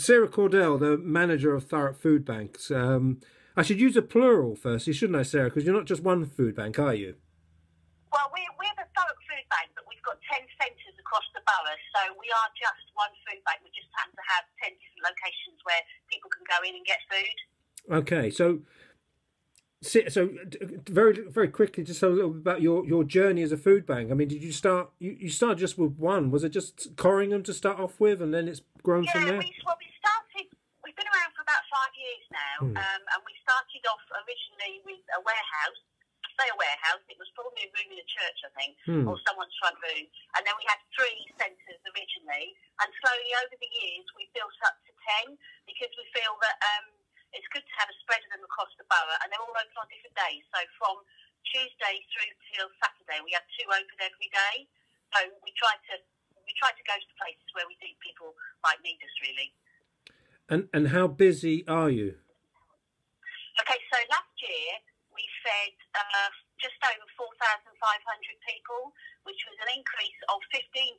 Sarah Cordell, the manager of Thurrock Food Banks. Um, I should use a plural firstly, shouldn't I, Sarah? Because you're not just one food bank, are you? Well, we're, we're the Thurrock Food Bank, but we've got 10 centres across the borough, so we are just one food bank. We just happen to have 10 different locations where people can go in and get food. Okay, so so very very quickly just a little bit about your your journey as a food bank i mean did you start you, you started just with one was it just corringham to start off with and then it's grown yeah, from there we, well, we started we've been around for about five years now Hmm. um, and we started off originally with a warehouse say a warehouse it was probably a room in a church i think Hmm. or someone's front room and then we had three centres originally and slowly over the years we built up to ten because we feel that um, it's good to have a spread of them across the borough, and they're all open on different days. So from Tuesday through till Saturday, we have two open every day. So we try to we try to go to the places where we think people might need us really. and and how busy are you Okay, so last year we fed uh, just over 4,500 people, which was an increase of 15%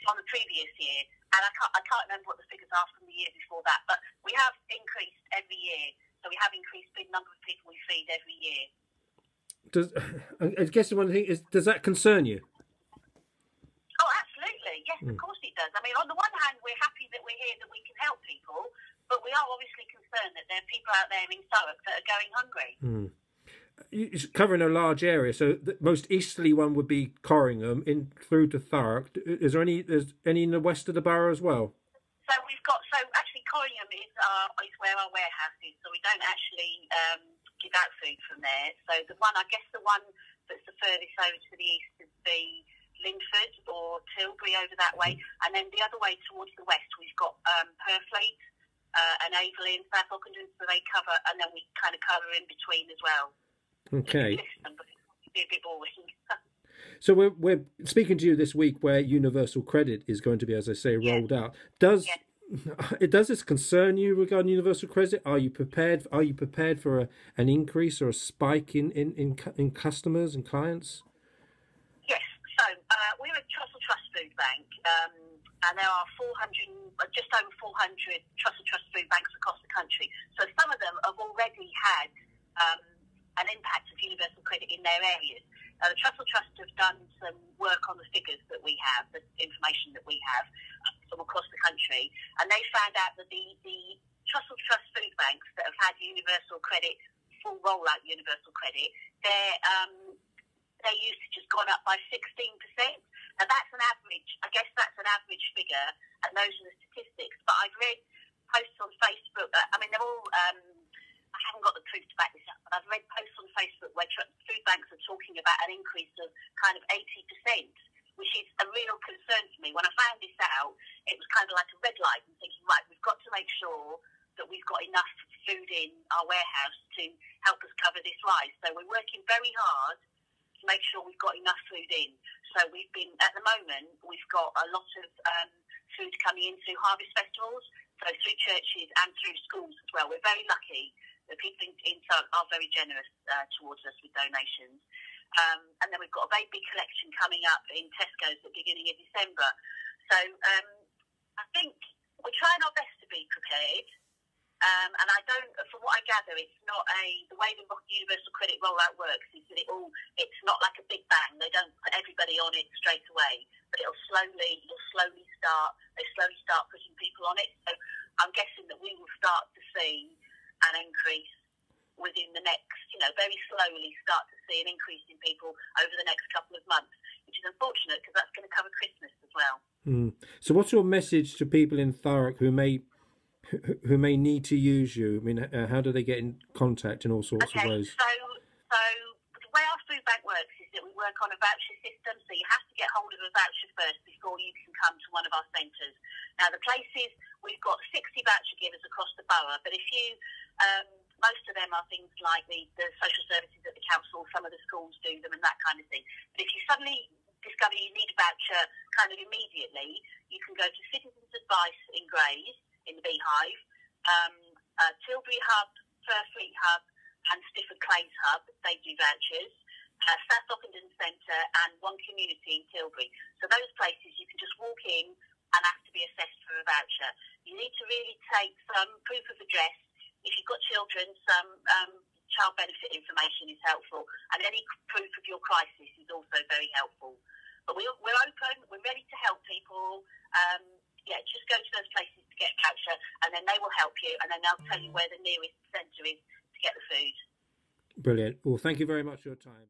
from the previous year. And I can't, I can't remember what the figures are from the year before that, but we have increased every year. So we have increased the number of people we feed every year. does i guess the one thing is does that concern you Oh, absolutely. Yes, of hmm. course it does. I mean, on the one hand, we're happy that we're here, that we can help people, but we are obviously concerned that there are people out there in Thurrock that are going hungry. You- it's covering a large area so the most easterly one would be corringham in through to thurrock is there any is any in the west of the borough as well So we've got so actually Corringham is our is where our warehouse is. So we don't actually um, give out food from there. So the one I guess the one that's the furthest over to the east would be Linford or Tilbury over that way, and then the other way towards the west we've got um, Purfleet uh, and Aveley and South Ockendon. So they cover, and then we kind of cover in between as well. Okay it'd be boring. So we're we're speaking to you this week where universal credit is going to be, as I say, Yeah. rolled out. Does Yeah. it does this concern you regarding universal credit? Are you prepared? Are you prepared for a, an increase or a spike in in, in in customers and clients? Yes, so uh, we're a Trussell Trust Food Bank, um, and there are 400, uh, just over 400 Trussell Trust Food Banks across the country. So some of them have already had um, an impact of universal credit in their areas. Now, the Trussell Trust have done some work on the figures that we have, the information that we have from across the country, and they found out that the, the Trussell Trust Food Banks that have had universal credit, full rollout universal credit, their um, their usage has gone up by 16%. Now, that's an average. I guess that's an average figure, and those are the statistics. But I've read posts on Facebook. Uh, I mean, they're all. Um, I haven't got the proof to back this up, but I've read posts on Facebook where tr- food banks are talking about an increase of kind of 80%, which is a real concern for me. When I found this out, it was kind of like a red light and thinking, right, we've got to make sure that we've got enough food in our warehouse to help us cover this rise. So we're working very hard to make sure we've got enough food in. So we've been, at the moment, we've got a lot of um, food coming in through harvest festivals, so through churches and through schools as well. We're very lucky that people in, in are very generous uh, towards us with donations. Um, and then we've got a big collection coming up in Tesco's at the beginning of December. So um, I think we're trying our best to be prepared. Um, and I don't, from what I gather, it's not a the way the universal credit rollout works is that it all it's not like a big bang. They don't put everybody on it straight away, but it'll slowly it'll slowly start. They slowly start putting people on it. So I'm guessing that we will start to see an increase within the next, you know, very slowly start to see an increase in people over the next couple of months, which is unfortunate because that's going to cover Christmas as well. Mm. So, what's your message to people in Thurrock who may who, may need to use you? I mean, uh, how do they get in contact in all sorts Okay, of ways? so so the way our food bank works is that we work on a voucher system, so you have to get hold of a voucher first before you can come to one of our centres. Now the places we've got 60 voucher givers across the borough, but if you um, most of them are things like the, the social services at the council, some of the schools do them and that kind of thing. But if you suddenly discover you need a voucher kind of immediately, you can go to Citizens Advice in Grays, in the Beehive, um, uh, Tilbury Hub, Purfleet Hub, and Stifford Clays Hub, they do vouchers. Uh, South Ockendon Centre and One Community in Tilbury. So those places you can just walk in and ask to be assessed for a voucher. You need to really take some proof of address. If you've got children, some um, child benefit information is helpful, and any proof of your crisis is also very helpful. But we, we're open, we're ready to help people. Um, yeah, just go to those places to get voucher, and then they will help you, and then they'll tell you where the nearest centre is to get the food. Brilliant. Well, thank you very much for your time.